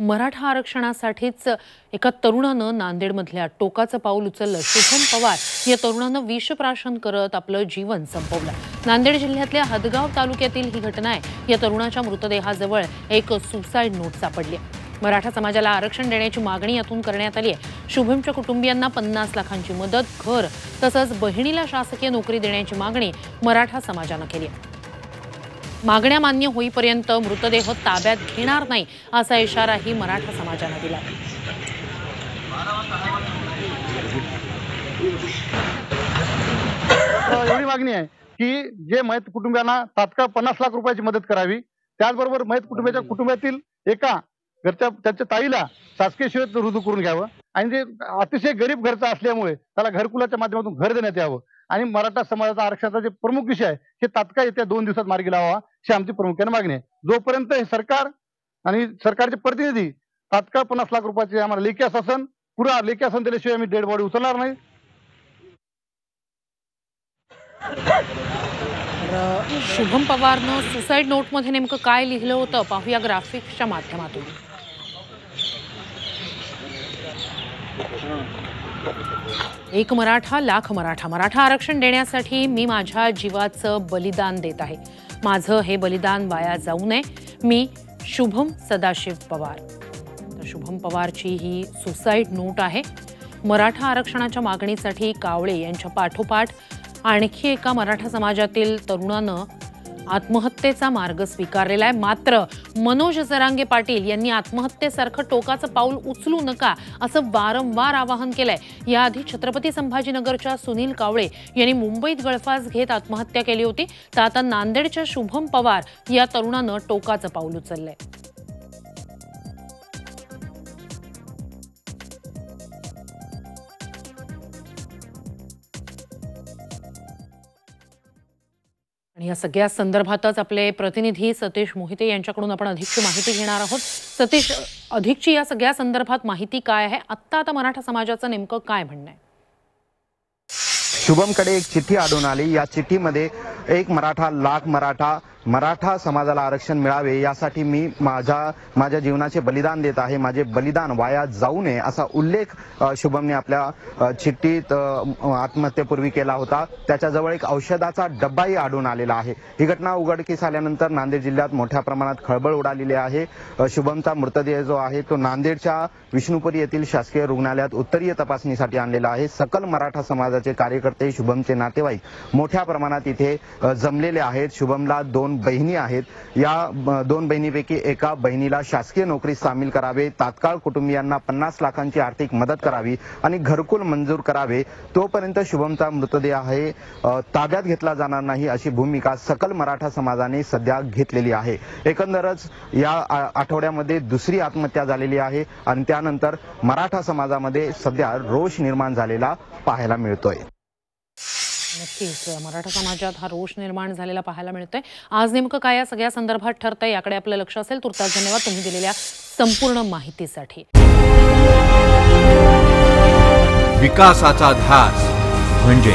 मराठा आरक्षणासाठीच एका तरुणानं नांदेडमधल्या टोकाचं पाऊल उचललं. शुभम पवार या तरुणानं विषप्राशन करत आपलं जीवन संपवलं. नांदेड जिल्ह्यातल्या हदगाव तालुक्यातील ही घटना आहे. या तरुणाच्या मृतदेहाजवळ एक सुसाईड नोट सापडली आहे. मराठा समाजाला आरक्षण देण्याची मागणी यातून करण्यात आली आहे. शुभमच्या कुटुंबियांना पन्नास लाखांची मदत घर तसंच बहिणीला शासकीय नोकरी देण्याची मागणी मराठा समाजानं केली आहे. मागण्या मान्य होईपर्यंत मृतदेह ताब्यात घेणार नाही असा इशाराही मराठा समाजानं दिला. एवढी मागणी आहे की जे मयत कुटुंबियांना तात्काळ पन्नास लाख रुपयाची मदत करावी त्याचबरोबर मयत कुटुंबियाच्या कुटुंबातील एका घरच्या त्याच्या ताईला शासकीय सेवेत रुजू करून घ्यावं आणि जे अतिशय गरीब घरचा असल्यामुळे त्याला घरकुलाच्या माध्यमातून घर देण्यात यावं. आणि मराठा समाजाचा आरक्षणाचा जे प्रमुख विषय आहे हे तात्काळ येत्या दोन दिवसात मार्गी लावा ही आमची प्रामुख्याने मागणी आहे. जोपर्यंत हे सरकार आणि सरकारचे प्रतिनिधी तात्काळ पन्नास लाख रुपयाचे आम्हाला लेखी शासन पुरा लेखी शासन दिल्याशिवाय आम्ही डेड बॉडी उचलणार नाही. शुभम पवारनं सुसाईड नोटमध्ये नेमकं काय लिहिलं होतं? पाहूया ग्राफिक्सच्या माध्यमातून. एक मराठा लाख मराठा. मराठा आरक्षण देण्यासाठी मी माझ्या जीवाचं बलिदान देत आहे. माझं हे बलिदान वाया जाऊ नये. मी शुभम सदाशिव पवार. तर शुभम पवारची ही सुसाईड नोट आहे. मराठा आरक्षणाच्या मागणीसाठी कावळे यांच्या पाठोपाठ आणखी एका मराठा समाजातील तरुणानं आत्महत्येचा मार्ग स्वीकारलेला आहे. मात्र मनोज जरांगे पाटील यांनी आत्महत्येसारखं टोकाचं पाऊल उचलू नका असं वारंवार आवाहन केलंय. याआधी छत्रपती संभाजीनगरच्या सुनील कावळे यांनी मुंबईत गळफास घेत आत्महत्या केली होती. तर आता नांदेडच्या शुभम पवार या तरुणानं टोकाचं पाऊल उचललंय. आणि या सगळ्या संदर्भातच आपले प्रतिनिधी सतीश मोहिते यांच्याकडून आपण अधिकची माहिती घेणार आहोत. सतीश अधिकची या सगळ्या संदर्भात माहिती काय आहे? आत्ता आता मराठा समाजाचं नेमकं काय म्हणणं आहे? शुभमकडे एक चिठ्ठी आढळून आली. या चिठ्ठीमध्ये एक मराठा लाख मराठा मराठा समाजाला आरक्षण मिळावे यासाठी मी माझ्या माझ्या जीवनाचे बलिदान देत आहे माझे बलिदान वाया जाऊ नये असा उल्लेख शुभमने आपल्या चिठ्ठीत आत्महत्येपूर्वी केला होता. त्याच्याजवळ एक औषधाचा डब्बाही आढळून आलेला आहे. ही घटना उघडकीस आल्यानंतर नांदेड जिल्ह्यात मोठ्या प्रमाणात खळबळ उडालेली आहे. शुभमचा मृतदेह जो आहे तो नांदेडच्या विष्णुपुरी येथील शासकीय रुग्णालयात उत्तरीय तपासणीसाठी आणलेला आहे. सकल मराठा समाजाचे कार्यकर्ते शुभमचे नातेवाईक मोठ्या प्रमाणात इथे जमलेले आहेत. शुभमला दोन बहिणी आहेत. या दोन बहिणीपैकी एका बहिणीला शासकीय नोकरीत सामील करावे तात्काळ कुटुंबियांना पन्नास लाखांची आर्थिक मदत करावी आणि घरकुल मंजूर करावे तोपर्यंत शुभमचा मृतदेह आहे. ताब्यात घेतला जाणार नाही अशी भूमिका सकल मराठा समाजाने सध्या घेतलेली आहे. एकंदरच या आठवड्यामध्ये दुसरी आत्महत्या झालेली आहे आणि त्यानंतर मराठा समाजामध्ये सध्या रोष निर्माण झालेला पाहायला मिळतोय. नक्कीच. मराठा समाजात हा रोष निर्माण झालेला पाहायला मिळतोय. आज नेमकं काय या सगळ्या संदर्भात ठरतंय याकडे आपलं लक्ष असेल. तुर्तास धन्यवाद तुम्ही दिलेल्या संपूर्ण माहितीसाठी. विकासाचा ध्यास म्हणजे